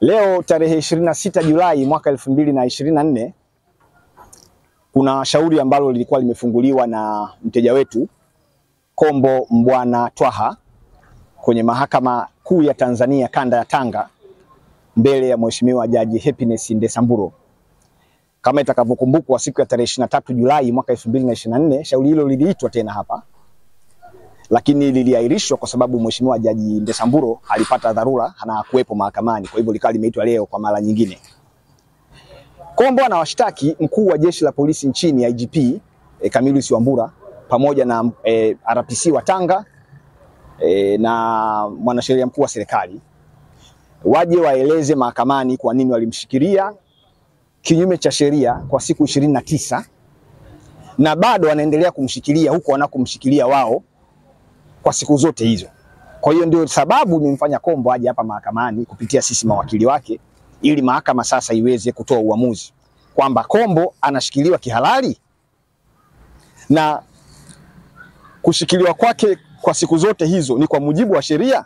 Leo tarehe 26 Julai mwaka 2024 kuna shauri ambalo lilikuwa limefunguliwa na mteja wetu Kombo Mbwana Twaha kwenye Mahakama Kuu ya Tanzania kanda ya Tanga mbele ya Mheshimiwa Jaji Happiness Ndesamburo. Kama itakavyokumbukwa siku ya tarehe 23 Julai mwaka 2024 shauri hilo liliitwa tena hapa lakini liliahirishwa kwa sababu Mheshimiwa Jaji Ndesamburo alipata dharura na kuwepo mahakamani, kwa hivyo likawa limeitwa leo kwa mara nyingine. Kombo anawashtaki mkuu wa jeshi la polisi nchini IGP e, Camillus Wambura pamoja na e, RPC wa Tanga e, na mwanasheria mkuu wa serikali waje waeleze mahakamani kwa nini walimshikilia kinyume cha sheria kwa siku ishirini na tisa na bado wanaendelea kumshikilia huko wanakomshikilia wao kwa siku zote hizo. Kwa hiyo ndio sababu imemfanya Kombo aje hapa mahakamani kupitia sisi mawakili wake, ili mahakama sasa iweze kutoa uamuzi kwamba Kombo anashikiliwa kihalali na kushikiliwa kwake kwa siku zote hizo ni kwa mujibu wa sheria,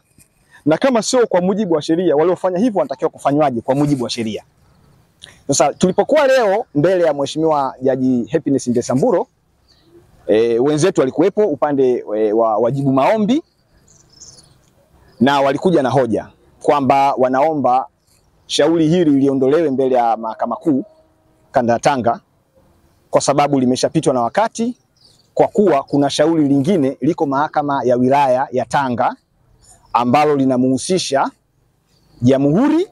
na kama sio kwa mujibu wa sheria, waliofanya hivyo wanatakiwa kufanywaje kwa mujibu wa sheria. Sasa tulipokuwa leo mbele ya Mheshimiwa Jaji Happiness Ndesamburo E, wenzetu walikuwepo upande e, wa wajibu maombi na walikuja na hoja kwamba wanaomba shauri hili liondolewe mbele ya Mahakama Kuu kanda ya Tanga kwa sababu limeshapitwa na wakati, kwa kuwa kuna shauri lingine liko mahakama ya wilaya ya Tanga ambalo linamhusisha Jamhuri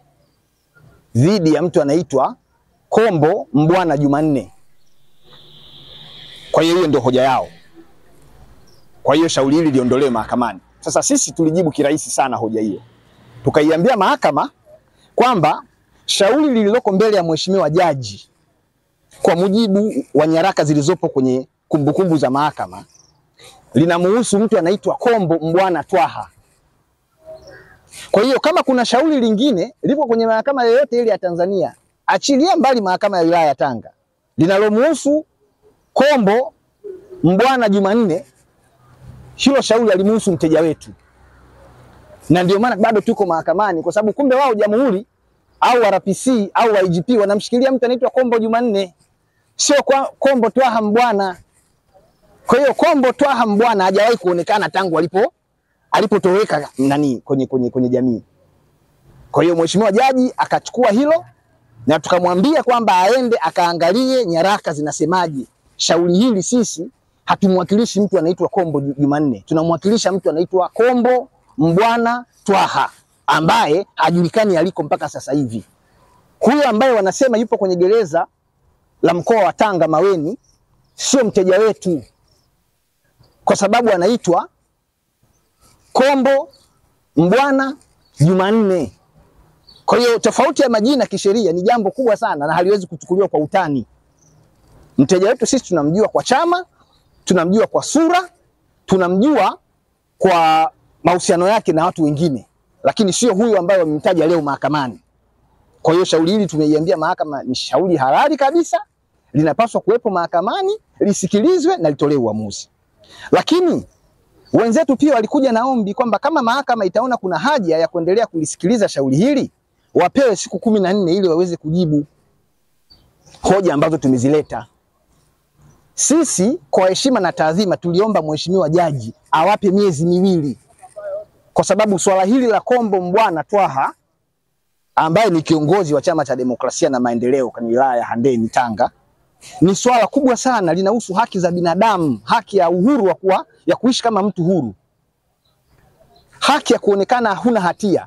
dhidi ya mtu anaitwa Kombo Mbwana Jumanne. Kwa hiyo hiyo ndio hoja yao. Kwa hiyo shauri hili liondolewe mahakamani. Sasa sisi tulijibu kirahisi sana hoja hiyo, tukaiambia mahakama kwamba shauri lililoko mbele ya mheshimiwa jaji kwa mujibu wa nyaraka zilizopo kwenye kumbukumbu za mahakama linamuhusu mtu anaitwa Kombo Mbwana Twaha. Kwa hiyo kama kuna shauri lingine lipo kwenye mahakama yoyote ile ya Tanzania, achilia mbali mahakama ya wilaya ya Tanga linalomuhusu Kombo Mbwana Jumanne, hilo shauri alimuhusu mteja wetu, na ndio maana bado tuko mahakamani, kwa sababu kumbe wao jamhuri au RPC au IGP wanamshikilia mtu anaitwa Kombo Jumanne, sio kwa Kombo Twaha Mbwana. Kwa hiyo Kombo Twaha Mbwana hajawahi kuonekana tangu alipo alipotoweka nani kwenye, kwenye, kwenye jamii. Kwa hiyo mheshimiwa jaji akachukua hilo na tukamwambia kwamba aende akaangalie nyaraka zinasemaje. Shauri hili sisi hatumwakilishi mtu anaitwa Kombo Jumanne, tunamwakilisha mtu anaitwa Kombo Mbwana Twaha ambaye hajulikani aliko mpaka sasa hivi. Huyo ambaye wanasema yupo kwenye gereza la mkoa wa Tanga Maweni sio mteja wetu, kwa sababu anaitwa Kombo Mbwana Jumanne. Kwa hiyo tofauti ya majina kisheria ni jambo kubwa sana na haliwezi kuchukuliwa kwa utani. Mteja wetu sisi tunamjua kwa chama, tunamjua kwa sura, tunamjua kwa mahusiano yake na watu wengine, lakini sio huyu ambaye wamemtaja leo mahakamani. Kwa hiyo shauri hili tumeiambia mahakama ni shauri halali kabisa, linapaswa kuwepo mahakamani, lisikilizwe na litolewe uamuzi. Lakini wenzetu pia walikuja na ombi kwamba kama mahakama itaona kuna haja ya kuendelea kulisikiliza shauri hili wapewe siku kumi na nne ili waweze kujibu hoja ambazo tumezileta. Sisi kwa heshima na taadhima tuliomba mheshimiwa jaji awape miezi miwili, kwa sababu swala hili la Kombo Mbwana Twaha ambaye ni kiongozi wa Chama cha Demokrasia na Maendeleo kwenye wilaya ya Handeni Tanga ni swala kubwa sana, linahusu haki za binadamu, haki ya uhuru wa kuwa, ya kuishi kama mtu huru, haki ya kuonekana huna hatia.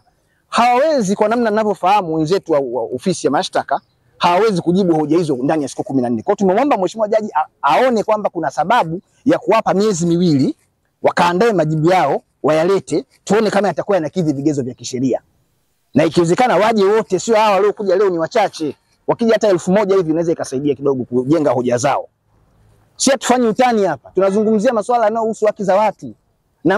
Hawawezi kwa namna ninavyofahamu wenzetu wa, ofisi ya mashtaka hawawezi kujibu hoja hizo ndani ya siku kumi na nne. Kwa hiyo tumemwomba mheshimiwa jaji aone kwamba kuna sababu ya kuwapa miezi miwili wakaandae majibu yao wayalete, tuone kama yatakuwa yanakidhi vigezo vya kisheria, na ikiwezekana waje wote, sio hawa waliokuja leo, ni wachache. Wakija hata elfu moja hivi inaweza ikasaidia kidogo kujenga hoja zao. Si tufanye utani hapa, tunazungumzia masuala yanayohusu haki za watu na